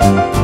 Música